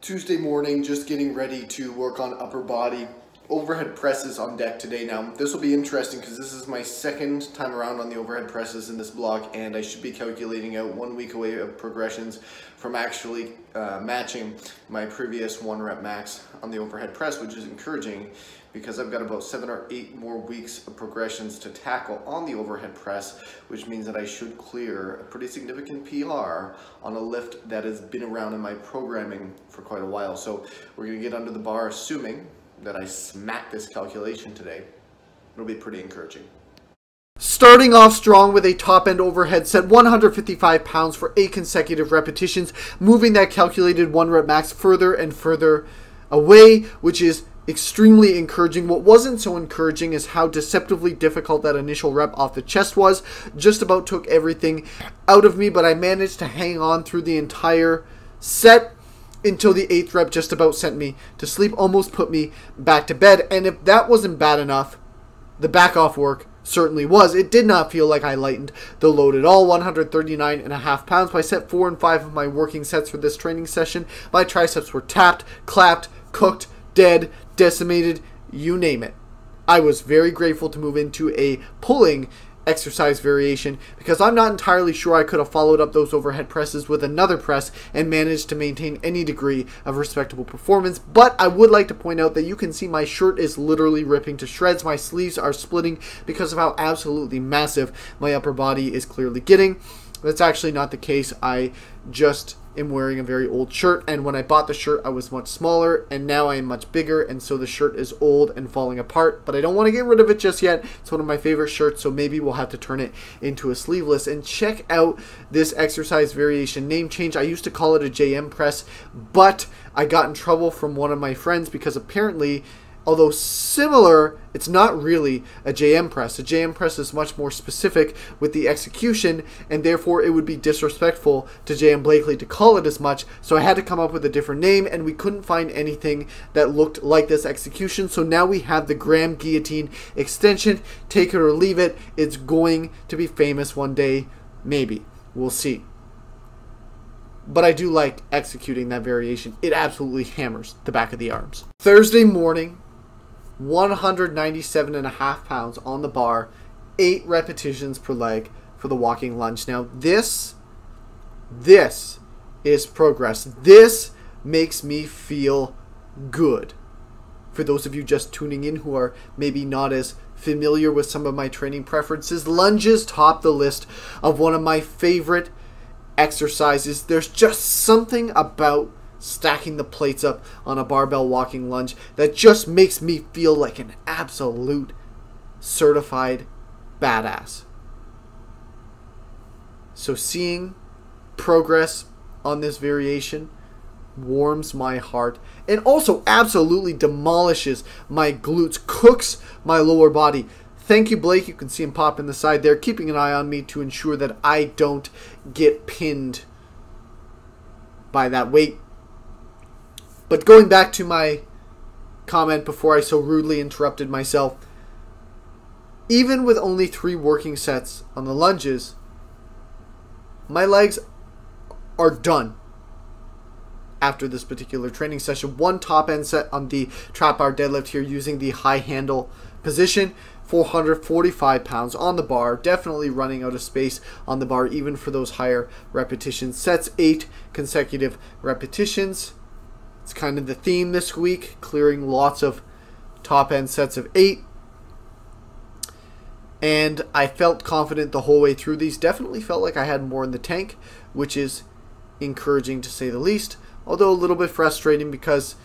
Tuesday morning, just getting ready to work on upper body. Overhead presses on deck today. Now, this will be interesting because this is my second time around on the overhead presses in this block, and I should be calculating out one week away of progressions from actually uh, matching my previous one rep max on the overhead press, which is encouraging because I've got about seven or eight more weeks of progressions to tackle on the overhead press, which means that I should clear a pretty significant PR on a lift that has been around in my programming for quite a while. So we're gonna get under the bar, assuming that I smack this calculation today. It'll be pretty encouraging. Starting off strong with a top end overhead set, 155 pounds for eight consecutive repetitions, moving that calculated one rep max further and further away, which is extremely encouraging. What wasn't so encouraging is how deceptively difficult that initial rep off the chest was. Just about took everything out of me, but I managed to hang on through the entire set until the eighth rep just about sent me to sleep, almost put me back to bed. And if that wasn't bad enough, the back off work certainly was. It did not feel like I lightened the load at all. 139 and a half pounds. By set four and five of my working sets for this training session, my triceps were tapped, clapped, cooked, dead, decimated, you name it. I was very grateful to move into a pulling exercise variation because I'm not entirely sure I could have followed up those overhead presses with another press and managed to maintain any degree of respectable performance. But I would like to point out that you can see my shirt is literally ripping to shreds. My sleeves are splitting because of how absolutely massive my upper body is clearly getting. That's actually not the case. I just am wearing a very old shirt, and when I bought the shirt, I was much smaller, and now I am much bigger, and so the shirt is old and falling apart, but I don't want to get rid of it just yet. It's one of my favorite shirts, so maybe we'll have to turn it into a sleeveless. And check out this exercise variation name change. I used to call it a JM press, but I got in trouble from one of my friends because apparently although similar, it's not really a JM press. A JM press is much more specific with the execution, and therefore it would be disrespectful to JM Blakely to call it as much. So I had to come up with a different name, and we couldn't find anything that looked like this execution. So now we have the Graham Guillotine extension. Take it or leave it. It's going to be famous one day, maybe. We'll see but I do like executing that variation. It absolutely hammers the back of the arms. Thursday morning, 197 and a half pounds on the bar, eight repetitions per leg for the walking lunge. Now, this, this is progress. This makes me feel good. For those of you just tuning in who are maybe not as familiar with some of my training preferences, lunges top the list of one of my favorite exercises. There's just something about stacking the plates up on a barbell walking lunge that just makes me feel like an absolute certified badass. So seeing progress on this variation warms my heart and also absolutely demolishes my glutes, cooks my lower body. Thank you, Blake. You can see him pop in the side there, keeping an eye on me to ensure that I don't get pinned by that weight but going back to my comment before I so rudely interrupted myself, even with only three working sets on the lunges, my legs are done after this particular training session. One top end set on the trap bar deadlift here using the high handle position. 445 pounds on the bar, definitely running out of space on the bar, even for those higher repetitions. Sets eight consecutive repetitions. It's kind of the theme this week, clearing lots of top end sets of eight. And I felt confident the whole way through these. Definitely felt like I had more in the tank, which is encouraging to say the least. Although a little bit frustrating because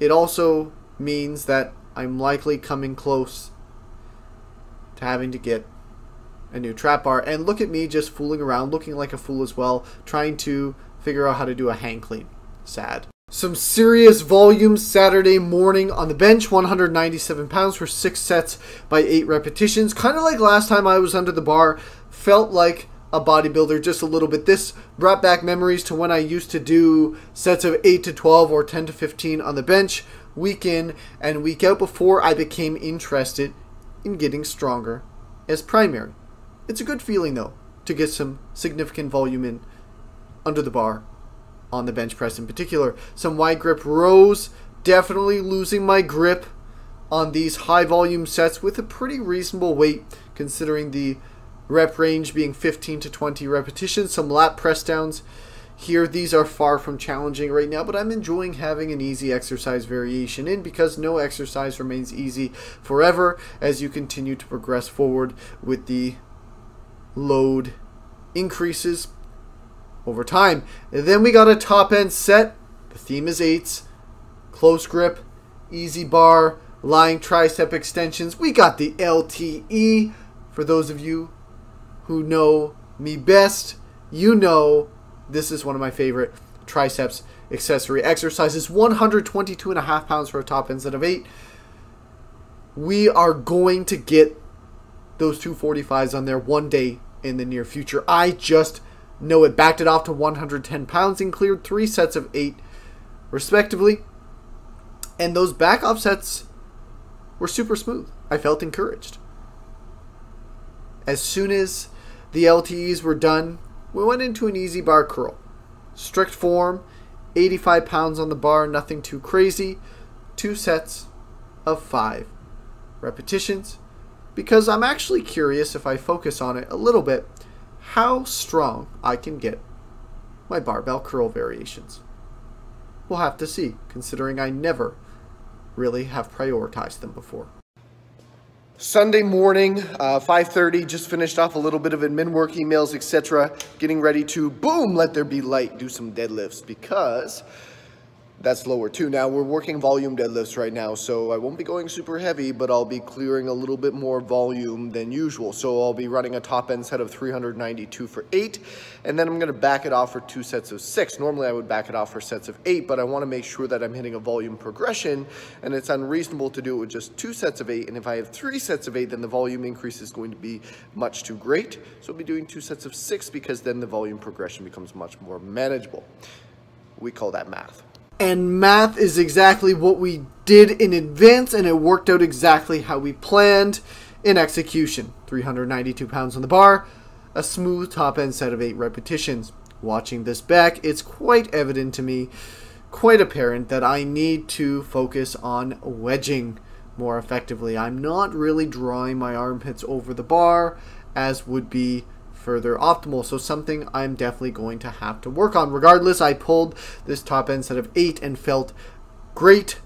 it also means that I'm likely coming close to having to get a new trap bar. And look at me just fooling around, looking like a fool as well, trying to figure out how to do a hang clean. Sad. Some serious volume Saturday morning on the bench, 197 pounds for six sets by eight repetitions. Kind of like last time I was under the bar, felt like a bodybuilder just a little bit. This brought back memories to when I used to do sets of 8 to 12 or 10 to 15 on the bench, week in and week out, before I became interested in getting stronger as primary. It's a good feeling though to get some significant volume in under the bar on the bench press in particular. Some wide grip rows, definitely losing my grip on these high volume sets with a pretty reasonable weight considering the rep range being 15 to 20 repetitions. Some lat press downs here. These are far from challenging right now, but I'm enjoying having an easy exercise variation in because no exercise remains easy forever as you continue to progress forward with the load increases over time. And then we got a top end set. The theme is eights, close grip, EZ bar, lying tricep extensions. We got the LTE. For those of you who know me best, you know this is one of my favorite triceps accessory exercises. 122 and a half pounds for a top instead of eight. We are going to get those 245s on there one day in the near future. I just know it. Backed it off to 110 pounds and cleared three sets of eight, respectively. And those back off sets were super smooth. I felt encouraged. As soon as the LTEs were done, we went into an EZ bar curl. Strict form, 85 pounds on the bar, nothing too crazy. Two sets of five repetitions. Because I'm actually curious if I focus on it a little bit, how strong I can get my barbell curl variations. We'll have to see, considering I never really have prioritized them before. Sunday morning, uh, 5.30, just finished off a little bit of admin work, emails, etc. Getting ready to, boom, let there be light, do some deadlifts because that's lower too. Now we're working volume deadlifts right now, so I won't be going super heavy, but I'll be clearing a little bit more volume than usual. So I'll be running a top end set of 392 for eight, and then I'm gonna back it off for two sets of six. Normally I would back it off for sets of eight, but I wanna make sure that I'm hitting a volume progression, and it's unreasonable to do it with just two sets of eight, and if I have three sets of eight, then the volume increase is going to be much too great. So I'll be doing two sets of six because then the volume progression becomes much more manageable. We call that math and math is exactly what we did in advance, and it worked out exactly how we planned in execution. 392 pounds on the bar, a smooth top end set of 8 repetitions. Watching this back, it's quite evident to me, quite apparent, that I need to focus on wedging more effectively. I'm not really drawing my armpits over the bar as would be further optimal. So something I'm definitely going to have to work on. Regardless, I pulled this top end set of eight and felt great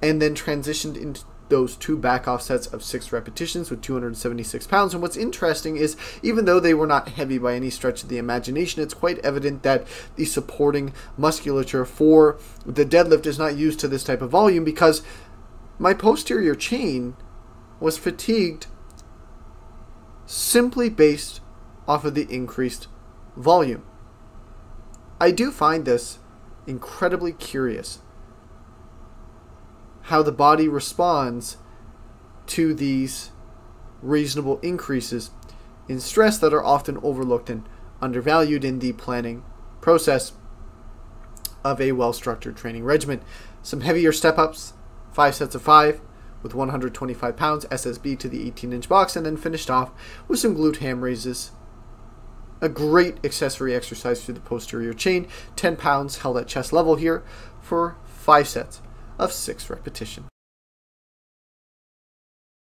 and then transitioned into those two back off sets of six repetitions with 276 pounds. And what's interesting is even though they were not heavy by any stretch of the imagination, it's quite evident that the supporting musculature for the deadlift is not used to this type of volume because my posterior chain was fatigued simply based off of the increased volume. I do find this incredibly curious how the body responds to these reasonable increases in stress that are often overlooked and undervalued in the planning process of a well structured training regimen. Some heavier step ups, five sets of five with 125 pounds SSB to the 18 inch box, and then finished off with some glute ham raises a great accessory exercise through the posterior chain. 10 pounds held at chest level here for 5 sets of 6 repetition.